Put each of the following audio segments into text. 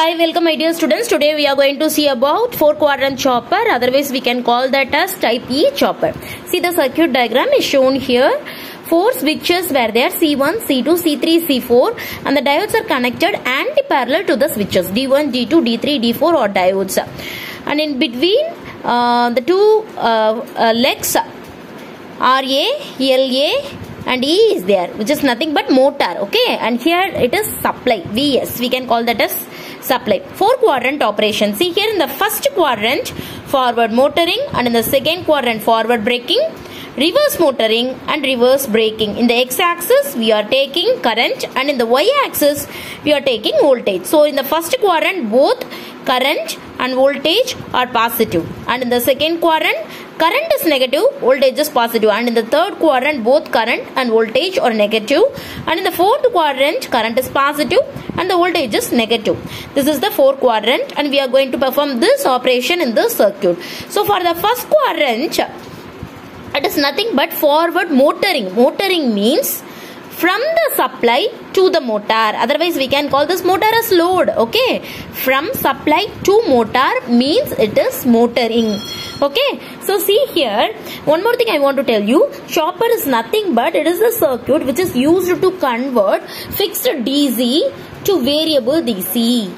Hi, welcome my dear students. Today we are going to see about four quadrant chopper. Otherwise we can call that as type E chopper. See the circuit diagram is shown here. Four switches were there C1, C2, C3, C4 and the diodes are connected anti-parallel to the switches D1, D2, D3, D4 or diodes. And in between uh, the two uh, uh, legs RA, LA and E is there which is nothing but motor okay and here it is supply VS we can call that as supply. Four quadrant operation. See here in the first quadrant forward motoring and in the second quadrant forward braking reverse motoring and reverse braking. In the x axis we are taking current and in the y axis we are taking voltage. So in the first quadrant both current and voltage are positive. And in the second quadrant current is negative voltage is positive. And in the third quadrant both current and voltage are negative. And in the fourth quadrant current is positive and the voltage is negative. This is the fourth quadrant and we are going to perform this operation in this circuit. So for the first quadrant it is nothing but forward motoring. Motoring means from the supply to the motor. Otherwise we can call this motor as load. Okay? From supply to motor means it is motoring okay? So see here. One more thing i want to tell you. Chopper is nothing but it is a circuit which is used to convert fixed dc to variable dc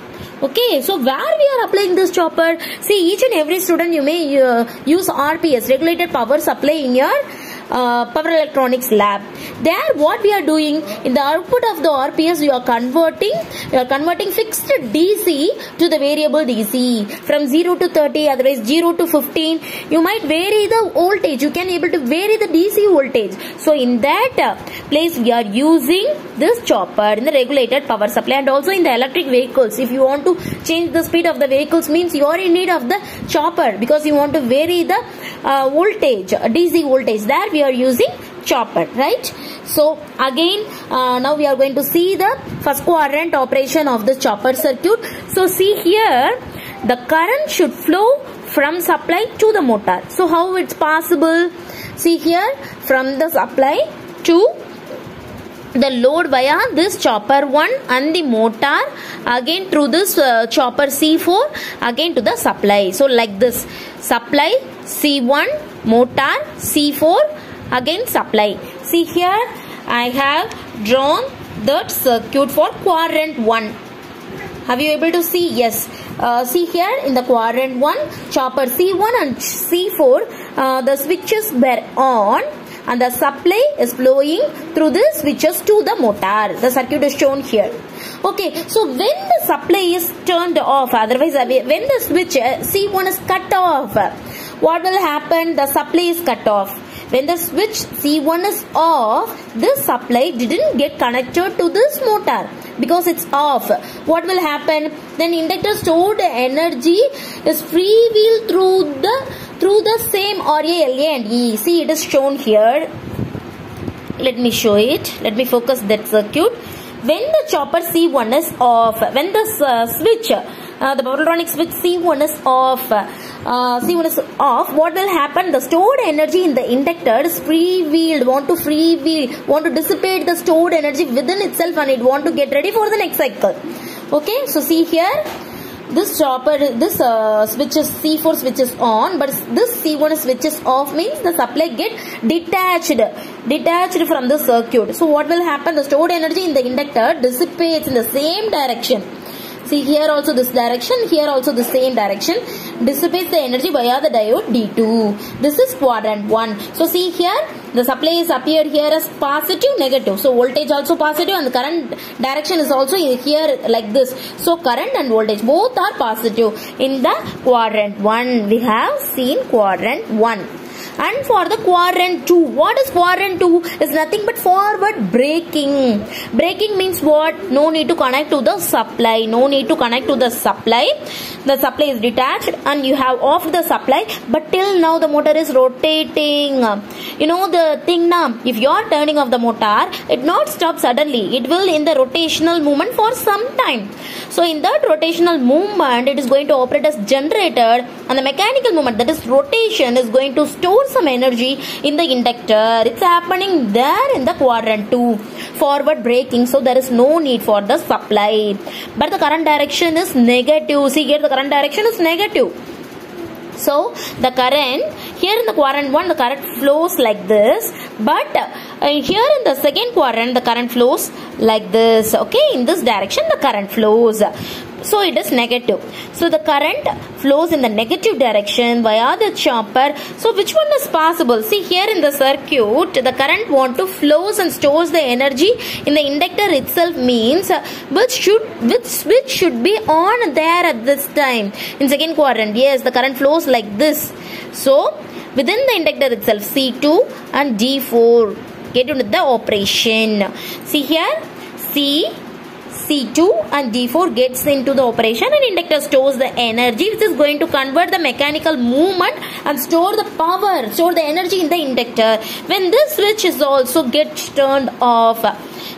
okay? So where we are applying this chopper see each and every student you may uh, use rps regulated power supply in your uh, power electronics lab. There what we are doing in the output of the RPS we are converting we are converting fixed DC to the variable DC from 0 to 30 otherwise 0 to 15 you might vary the voltage. You can able to vary the DC voltage. So in that uh, place we are using this chopper in the regulated power supply and also in the electric vehicles. If you want to change the speed of the vehicles means you are in need of the chopper because you want to vary the uh, voltage DC voltage. There we are using chopper right? So again uh, now we are going to see the first quadrant operation of the chopper circuit. So see here the current should flow from supply to the motor. So how it's possible? See here from the supply to the load via this chopper 1 and the motor again through this uh, chopper C4 again to the supply. So like this. Supply C1 motor C4 again supply. See here I have drawn that circuit for quadrant 1 have you able to see? Yes. Uh, see here in the quadrant 1 chopper C1 and C4 uh, the switches were on and the supply is flowing through the switches to the motor. The circuit is shown here. Okay so when the supply is turned off otherwise when the switch C1 is cut off what will happen? The supply is cut off when the switch C1 is off, this supply didn't get connected to this motor because it's off. What will happen? Then inductor stored energy is free freewheel through the through the same RA, LA and E. See it is shown here. Let me show it. Let me focus that circuit. When the chopper C1 is off, when the uh, switch, uh, the power electronic switch C1 is off, uh, C1 is off, what will happen? The stored energy in the inductor is freewheeled, want to freewheel, want to dissipate the stored energy within itself and it want to get ready for the next cycle. Okay, so see here, this chopper, this uh, switch is C4 switch is on, but this C1 switch is off means the supply get detached, detached from the circuit. So what will happen? The stored energy in the inductor dissipates in the same direction see here also this direction here also the same direction. Dissipates the energy via the diode D2 this is quadrant 1 so see here the supply is appeared here as positive negative. So voltage also positive and the current direction is also here like this. So current and voltage both are positive. In the quadrant 1 we have seen quadrant 1 and for the quadrant 2 what is quadrant 2 is nothing but forward braking braking means what? No need to connect to the supply. No need to connect to the supply. The supply is detached and you have off the supply. But till now the motor is rotating. You know the thing now if you are turning off the motor it not stop suddenly. It will in the rotational movement for some time. So in that rotational movement it is going to operate as generator. And the mechanical movement that is rotation is going to store some energy in the inductor. It's happening there in the quadrant 2 forward braking so there is no need for the supply. But the current direction is negative. See here the current direction is negative. So the current here in the quadrant 1 the current flows like this. But uh, here in the second quadrant the current flows like this. Okay in this direction the current flows so it is negative. So the current flows in the negative direction via the chopper. So which one is possible? See here in the circuit the current want to flows and stores the energy in the inductor itself means uh, which should which switch should be on there at this time. In second quadrant yes the current flows like this. So within the inductor itself c2 and d4 get into the operation. See here? C C2 and D4 gets into the operation and inductor stores the energy which is going to convert the mechanical movement and store the power, store the energy in the inductor. When this switch is also gets turned off,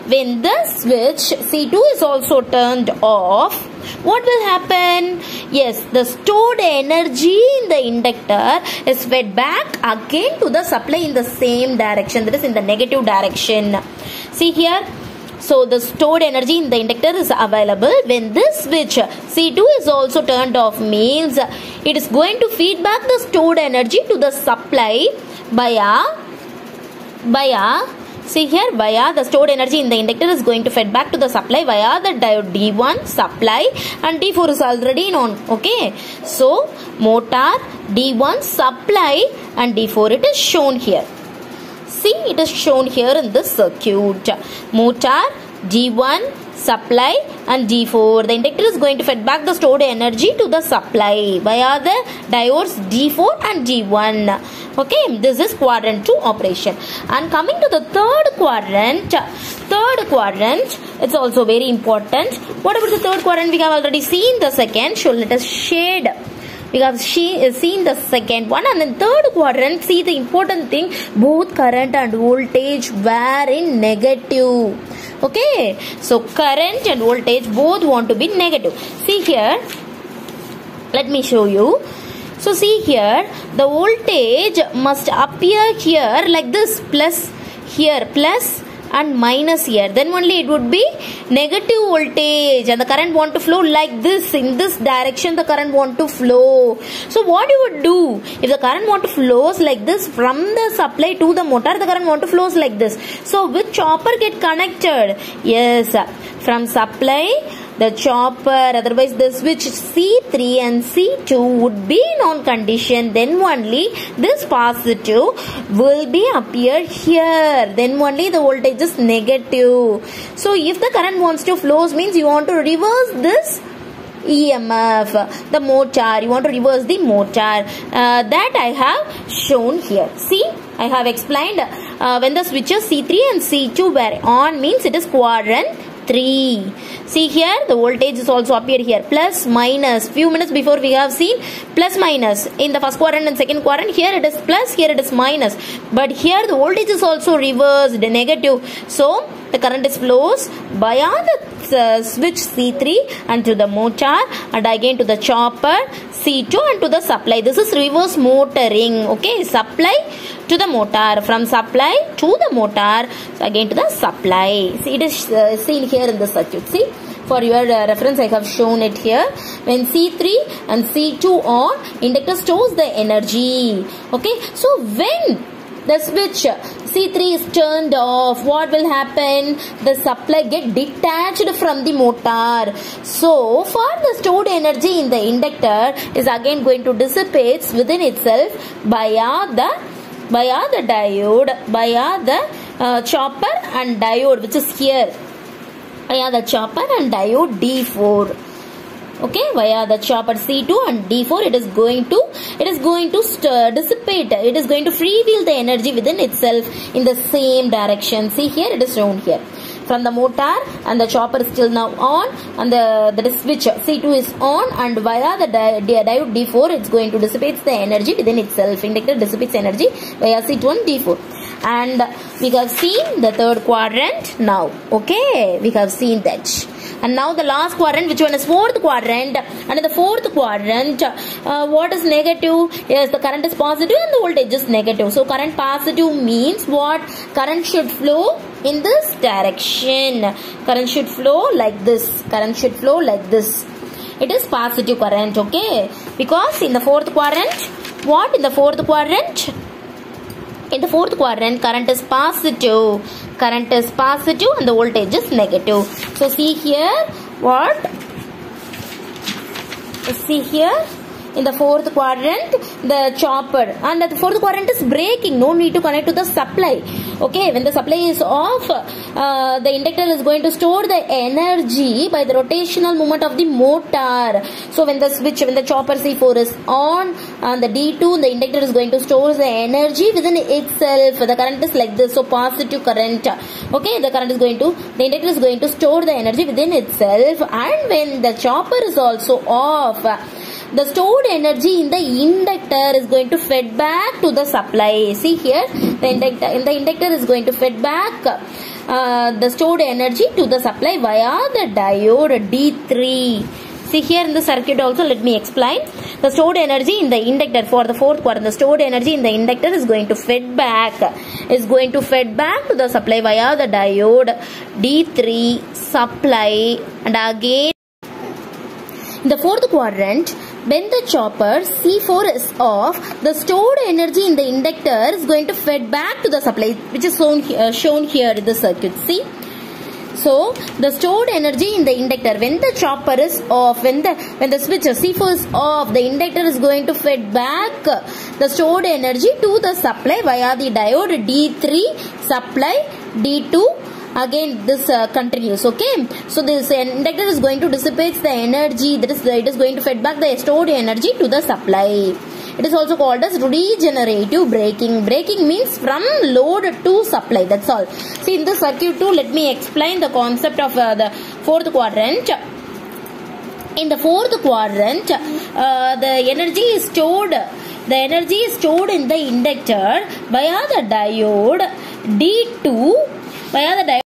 when the switch C2 is also turned off, what will happen? Yes, the stored energy in the inductor is fed back again to the supply in the same direction, that is in the negative direction. See here, so the stored energy in the inductor is available when this switch C2 is also turned off means it is going to feed back the stored energy to the supply via via see here via the stored energy in the inductor is going to fed back to the supply via the diode D1 supply and D4 is already known okay? So motor D1 supply and D4 it is shown here see it is shown here in this circuit. Motor d1 supply and d4 the inductor is going to feed back the stored energy to the supply via the diodes d4 and d1 okay this is quadrant 2 operation. And coming to the third quadrant third quadrant it's also very important. What about the third quadrant we have already seen? The second so let us shade we is seen the second one and then third quadrant see the important thing both current and voltage were in negative. Okay? So current and voltage both want to be negative. See here. Let me show you. So see here. The voltage must appear here like this plus here plus and minus here. Then only it would be negative voltage. And the current want to flow like this. In this direction the current want to flow. So what you would do if the current want to flows like this from the supply to the motor the current want to flows like this. So which chopper get connected. Yes from supply the chopper otherwise the switch C3 and C2 would be on condition. Then only this positive will be appear here. Then only the voltage is negative. So if the current wants to flows means you want to reverse this EMF the motor. You want to reverse the motor. Uh, that I have shown here. See I have explained uh, when the switches C3 and C2 were on means it is quadrant 3 see here the voltage is also appear here. Plus minus. Few minutes before we have seen plus minus. In the first quadrant and second quadrant here it is plus here it is minus. But here the voltage is also reversed negative. So the current is flows by the uh, switch C3 and to the motor and again to the chopper C2 and to the supply. This is reverse motoring okay? Supply to the motor from supply to the motor so again to the supply. See it is uh, seen here in the circuit. See for your uh, reference I have shown it here. When C3 and C2 on inductor stores the energy. Okay? So when the switch C3 is turned off what will happen? The supply get detached from the motor. So for the stored energy in the inductor is again going to dissipate within itself via the via the diode via the uh, chopper and diode which is here. Via the chopper and diode D4 okay via the chopper C2 and D4 it is going to it is going to dissipate. It is going to free freewheel the energy within itself in the same direction. See here it is shown here from the motor and the chopper is still now on and the, the switch C2 is on and via the di- di- diode D4 it's going to dissipate the energy within itself. Inductor dissipates energy via C2 and D4 and we have seen the third quadrant now okay? We have seen that. And now the last quadrant which one is fourth quadrant? And in the fourth quadrant uh, what is negative? Yes the current is positive and the voltage is negative. So current positive means what? Current should flow in this direction. Current should flow like this. Current should flow like this. It is positive current okay? Because in the fourth quadrant what in the fourth quadrant? In the fourth quadrant current is positive. Current is positive and the voltage is negative. So see here what? See here in the fourth quadrant the chopper. And the fourth quadrant is braking no need to connect to the supply. Okay when the supply is off uh, the inductor is going to store the energy by the rotational movement of the motor. So when the switch when the chopper c4 is on and the d2 the inductor is going to store the energy within itself. The current is like this so positive current. Okay the current is going to the inductor is going to store the energy within itself. And when the chopper is also off the stored energy in the inductor is going to fed back to the supply. See here the inductor in the inductor is going to fed back uh, the stored energy to the supply via the diode d3 see here in the circuit also let me explain. The stored energy in the inductor for the fourth quadrant the stored energy in the inductor is going to fed back is going to fed back to the supply via the diode d3 supply. And again in the fourth quadrant, when the chopper C4 is off, the stored energy in the inductor is going to fed back to the supply, which is shown, uh, shown here in the circuit. See? So the stored energy in the inductor when the chopper is off, when the when the switch C4 is off, the inductor is going to fed back the stored energy to the supply via the diode D3 supply D2 again this uh, continues okay? So this inductor is going to dissipate the energy that is it is going to fed back the stored energy to the supply. It is also called as regenerative braking. Braking means from load to supply that's all. See in the circuit too let me explain the concept of uh, the fourth quadrant. In the fourth quadrant uh, the energy is stored the energy is stored in the inductor via the diode D2 via the diode